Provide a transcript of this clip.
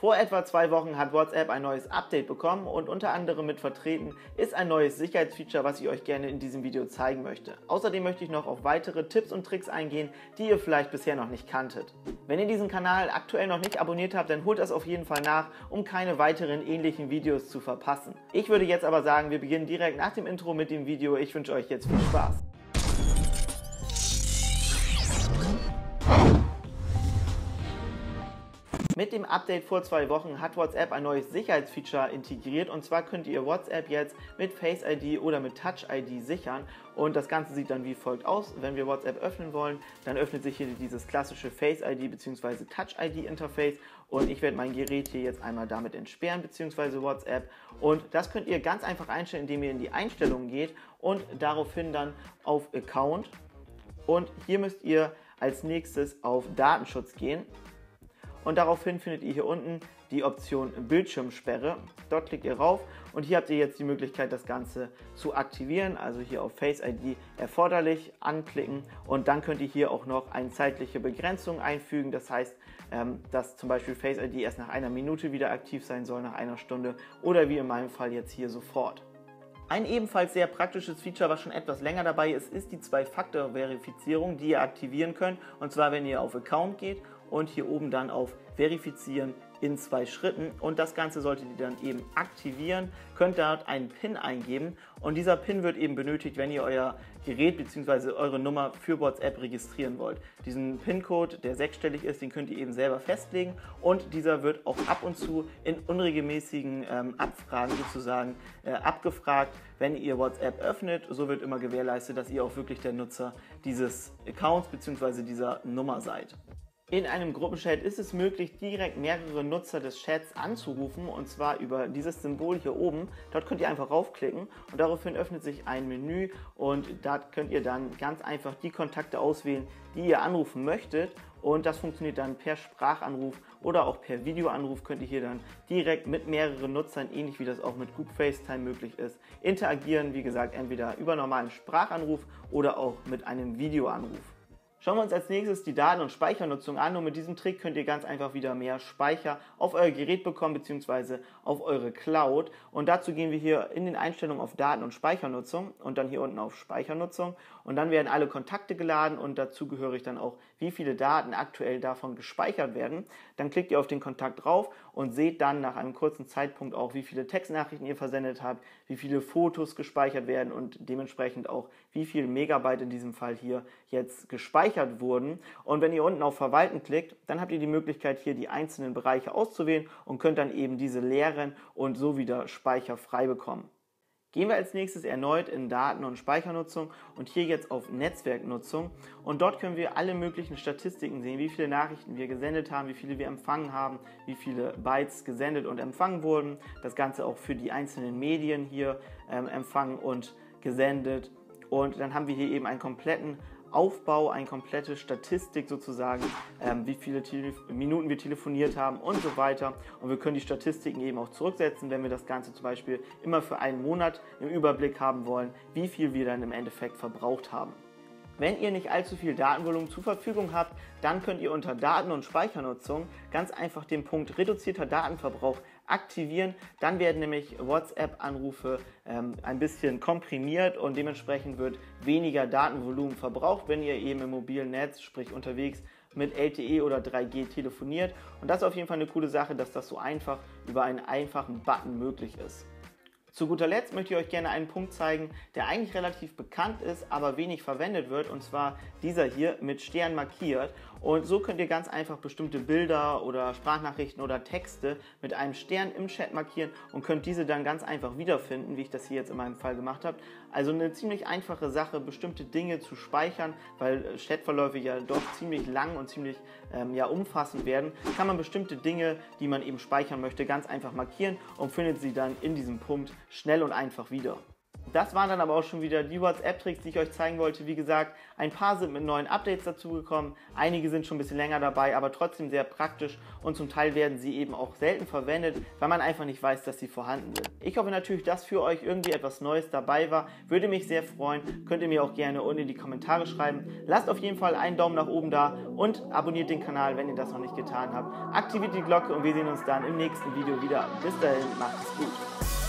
Vor etwa zwei Wochen hat WhatsApp ein neues Update bekommen und unter anderem mit vertreten ist ein neues Sicherheitsfeature, was ich euch gerne in diesem Video zeigen möchte. Außerdem möchte ich noch auf weitere Tipps und Tricks eingehen, die ihr vielleicht bisher noch nicht kanntet. Wenn ihr diesen Kanal aktuell noch nicht abonniert habt, dann holt das auf jeden Fall nach, um keine weiteren ähnlichen Videos zu verpassen. Ich würde jetzt aber sagen, wir beginnen direkt nach dem Intro mit dem Video. Ich wünsche euch jetzt viel Spaß. Mit dem Update vor zwei Wochen hat WhatsApp ein neues Sicherheitsfeature integriert und zwar könnt ihr WhatsApp jetzt mit Face ID oder mit Touch ID sichern und das Ganze sieht dann wie folgt aus. Wenn wir WhatsApp öffnen wollen, dann öffnet sich hier dieses klassische Face ID bzw. Touch ID Interface und ich werde mein Gerät hier jetzt einmal damit entsperren bzw. WhatsApp und das könnt ihr ganz einfach einstellen, indem ihr in die Einstellungen geht und daraufhin dann auf Account und hier müsst ihr als nächstes auf Datenschutz gehen und daraufhin findet ihr hier unten die Option Bildschirmsperre. Dort klickt ihr rauf und hier habt ihr jetzt die Möglichkeit, das Ganze zu aktivieren. Also hier auf Face ID erforderlich anklicken und dann könnt ihr hier auch noch eine zeitliche Begrenzung einfügen. Das heißt, ähm, dass zum Beispiel Face ID erst nach einer Minute wieder aktiv sein soll, nach einer Stunde oder wie in meinem Fall jetzt hier sofort. Ein ebenfalls sehr praktisches Feature, was schon etwas länger dabei ist, ist die Zwei-Faktor-Verifizierung, die ihr aktivieren könnt. Und zwar, wenn ihr auf Account geht und hier oben dann auf Verifizieren in zwei Schritten und das Ganze solltet ihr dann eben aktivieren, könnt dort einen PIN eingeben und dieser PIN wird eben benötigt, wenn ihr euer Gerät bzw. eure Nummer für WhatsApp registrieren wollt. Diesen PIN-Code, der sechsstellig ist, den könnt ihr eben selber festlegen und dieser wird auch ab und zu in unregelmäßigen ähm, Abfragen sozusagen äh, abgefragt, wenn ihr WhatsApp öffnet. So wird immer gewährleistet, dass ihr auch wirklich der Nutzer dieses Accounts bzw. dieser Nummer seid. In einem Gruppenchat ist es möglich, direkt mehrere Nutzer des Chats anzurufen und zwar über dieses Symbol hier oben. Dort könnt ihr einfach raufklicken und daraufhin öffnet sich ein Menü und da könnt ihr dann ganz einfach die Kontakte auswählen, die ihr anrufen möchtet und das funktioniert dann per Sprachanruf oder auch per Videoanruf könnt ihr hier dann direkt mit mehreren Nutzern, ähnlich wie das auch mit Group FaceTime möglich ist, interagieren. Wie gesagt, entweder über normalen Sprachanruf oder auch mit einem Videoanruf. Schauen wir uns als nächstes die Daten- und Speichernutzung an und mit diesem Trick könnt ihr ganz einfach wieder mehr Speicher auf euer Gerät bekommen bzw. auf eure Cloud und dazu gehen wir hier in den Einstellungen auf Daten- und Speichernutzung und dann hier unten auf Speichernutzung und dann werden alle Kontakte geladen und dazu gehöre ich dann auch, wie viele Daten aktuell davon gespeichert werden. Dann klickt ihr auf den Kontakt drauf und seht dann nach einem kurzen Zeitpunkt auch, wie viele Textnachrichten ihr versendet habt, wie viele Fotos gespeichert werden und dementsprechend auch, wie viel Megabyte in diesem Fall hier jetzt gespeichert wurden. Und wenn ihr unten auf Verwalten klickt, dann habt ihr die Möglichkeit, hier die einzelnen Bereiche auszuwählen und könnt dann eben diese leeren und so wieder speicherfrei bekommen. Gehen wir als nächstes erneut in Daten- und Speichernutzung und hier jetzt auf Netzwerknutzung und dort können wir alle möglichen Statistiken sehen, wie viele Nachrichten wir gesendet haben, wie viele wir empfangen haben, wie viele Bytes gesendet und empfangen wurden. Das Ganze auch für die einzelnen Medien hier ähm, empfangen und gesendet und dann haben wir hier eben einen kompletten Aufbau, eine komplette Statistik sozusagen, ähm, wie viele Tele Minuten wir telefoniert haben und so weiter. Und wir können die Statistiken eben auch zurücksetzen, wenn wir das Ganze zum Beispiel immer für einen Monat im Überblick haben wollen, wie viel wir dann im Endeffekt verbraucht haben. Wenn ihr nicht allzu viel Datenvolumen zur Verfügung habt, dann könnt ihr unter Daten- und Speichernutzung ganz einfach den Punkt reduzierter Datenverbrauch aktivieren. Dann werden nämlich WhatsApp-Anrufe ähm, ein bisschen komprimiert und dementsprechend wird weniger Datenvolumen verbraucht, wenn ihr eben im mobilen Netz, sprich unterwegs, mit LTE oder 3G telefoniert. Und das ist auf jeden Fall eine coole Sache, dass das so einfach über einen einfachen Button möglich ist. Zu guter Letzt möchte ich euch gerne einen Punkt zeigen, der eigentlich relativ bekannt ist, aber wenig verwendet wird, und zwar dieser hier mit Stern markiert. Und so könnt ihr ganz einfach bestimmte Bilder oder Sprachnachrichten oder Texte mit einem Stern im Chat markieren und könnt diese dann ganz einfach wiederfinden, wie ich das hier jetzt in meinem Fall gemacht habe. Also eine ziemlich einfache Sache, bestimmte Dinge zu speichern, weil Chatverläufe ja doch ziemlich lang und ziemlich ähm, ja, umfassend werden, kann man bestimmte Dinge, die man eben speichern möchte, ganz einfach markieren und findet sie dann in diesem Punkt schnell und einfach wieder. Das waren dann aber auch schon wieder die WhatsApp-Tricks, die ich euch zeigen wollte. Wie gesagt, ein paar sind mit neuen Updates dazugekommen, einige sind schon ein bisschen länger dabei, aber trotzdem sehr praktisch und zum Teil werden sie eben auch selten verwendet, weil man einfach nicht weiß, dass sie vorhanden sind. Ich hoffe natürlich, dass für euch irgendwie etwas Neues dabei war. Würde mich sehr freuen. Könnt ihr mir auch gerne unten in die Kommentare schreiben. Lasst auf jeden Fall einen Daumen nach oben da und abonniert den Kanal, wenn ihr das noch nicht getan habt. Aktiviert die Glocke und wir sehen uns dann im nächsten Video wieder. Bis dahin, macht es gut.